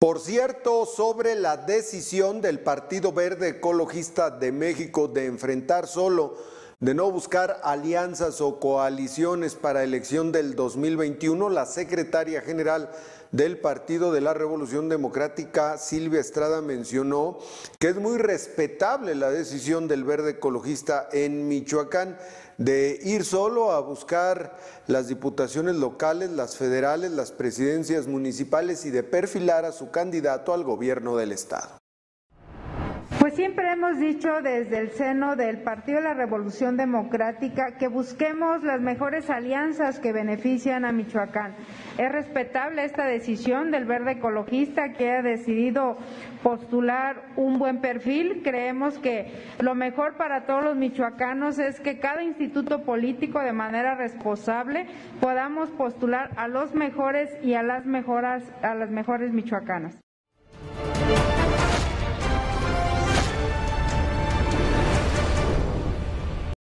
Por cierto, sobre la decisión del Partido Verde Ecologista de México de enfrentar solo, de no buscar alianzas o coaliciones para elección del 2021, la secretaria general del Partido de la Revolución Democrática, Silvia Estrada, mencionó que es muy respetable la decisión del Verde Ecologista en Michoacán de ir solo a buscar las diputaciones locales, las federales, las presidencias municipales y de perfilar a su candidato al gobierno del Estado. Pues siempre hemos dicho desde el seno del Partido de la Revolución Democrática que busquemos las mejores alianzas que benefician a Michoacán. Es respetable esta decisión del verde ecologista que ha decidido postular un buen perfil. Creemos que lo mejor para todos los michoacanos es que cada instituto político de manera responsable podamos postular a los mejores y a las mejoras a las mejores michoacanas.